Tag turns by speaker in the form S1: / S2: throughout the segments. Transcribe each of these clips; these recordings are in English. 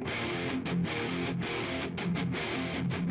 S1: Thank you.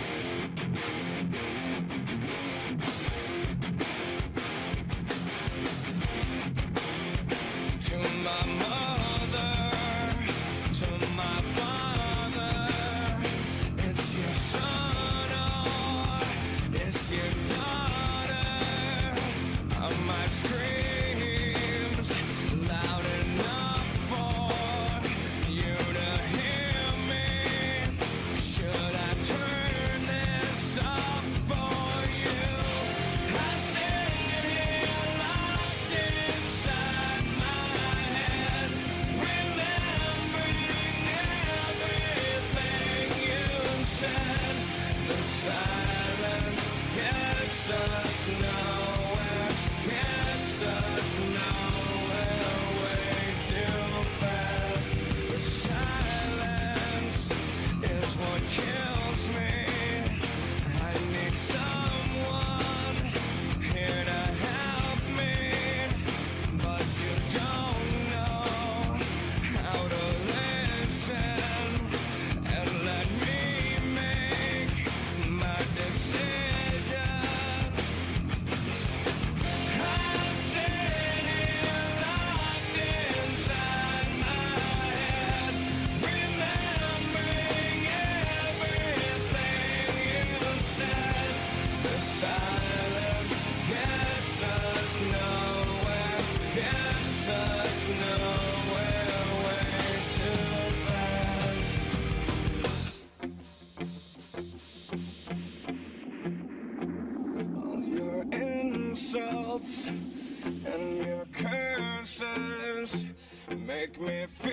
S1: And your curses make me feel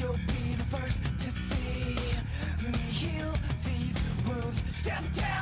S1: You'll be the
S2: first to see me heal these wounds. Step down.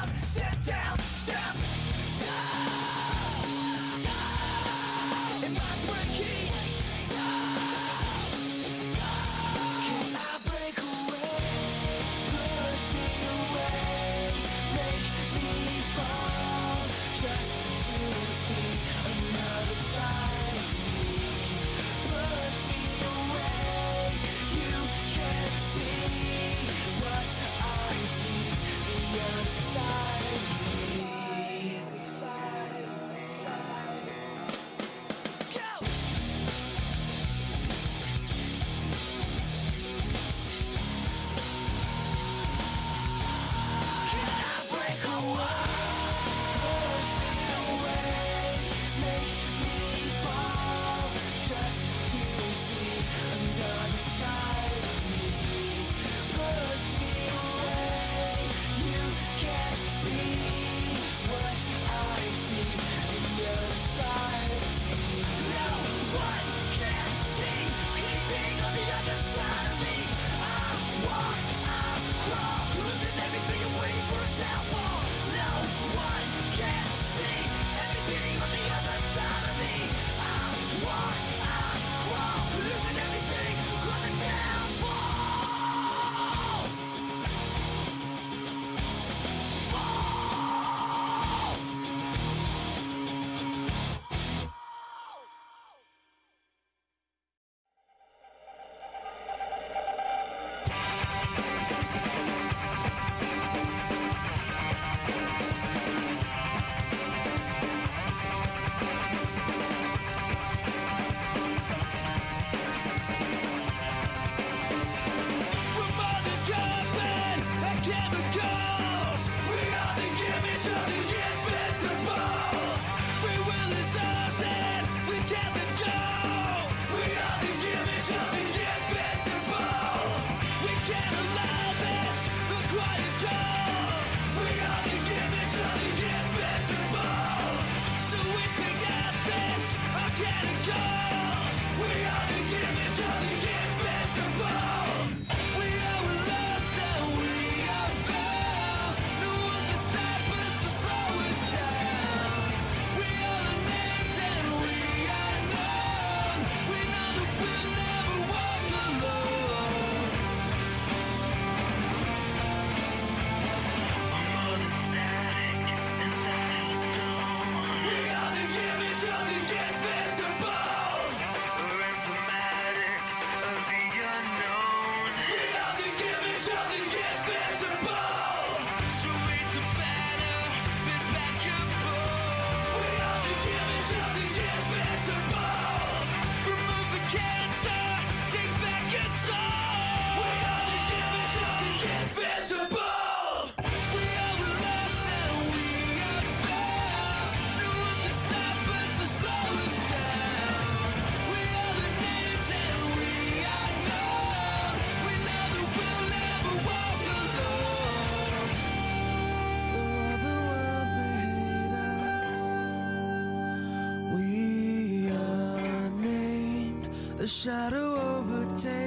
S2: Get it, go! The shadow overtake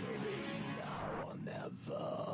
S1: Eventually, now or never.